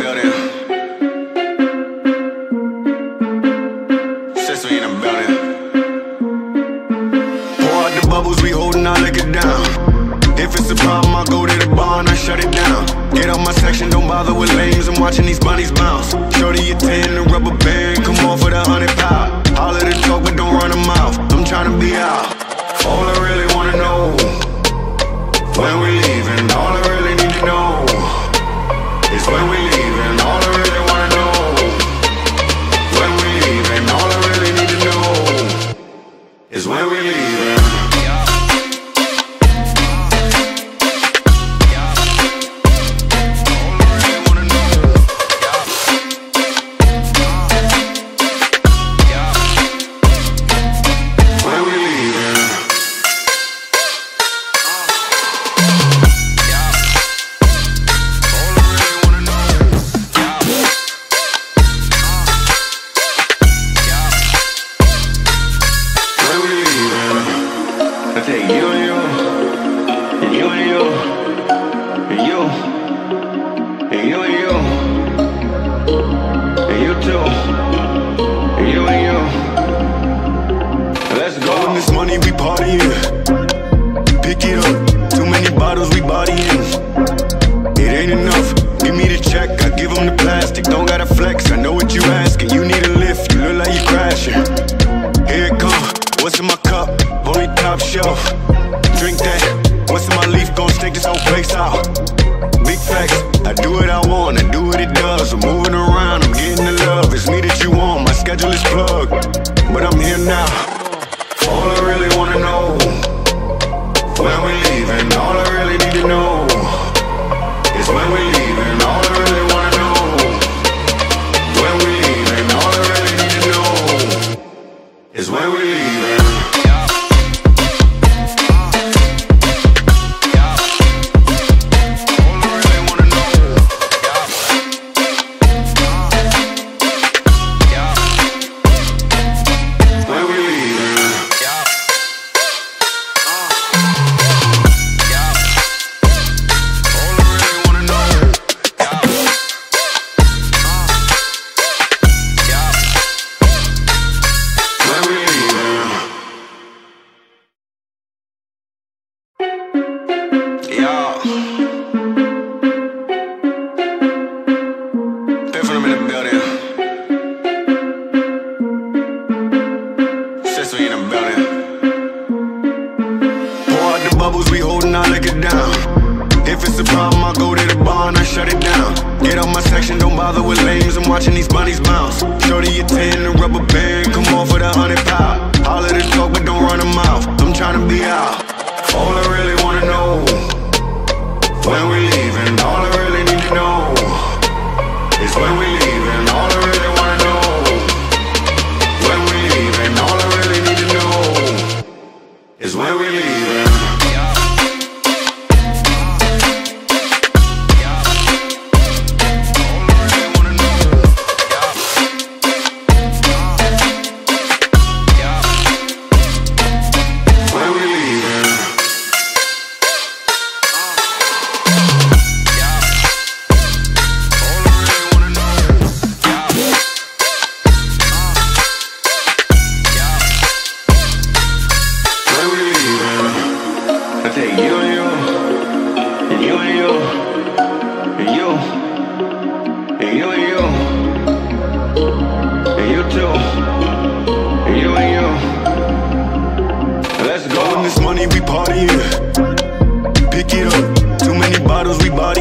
Building. In the building. Pour out the bubbles, we holding down. If it's a problem, I go to the bar and I shut it down. Get on my section, don't bother with lames. I'm watching these bunnies bounce. Show your tan, the rubber band, come on for the hundred pound. All of the. money, we partying. Pick it up, too many bottles, we bodying. It ain't enough, give me the check, I give them the plastic. Don't gotta flex, I know what you asking. You need a lift, you look like you crashing. Here it come, what's in my If it's a problem, I go to the barn, I shut it down. Get on my section, don't bother with lames, I'm watching these bunnies bounce. Shorty, your ten, the rubber band, come on for the hundred pound. All of the talk, but don't run a mouth, I'm trying to be out. And you and you. And you too. And you and you. Let's go. All this money, we partying. Pick it up. Too many bottles, we body.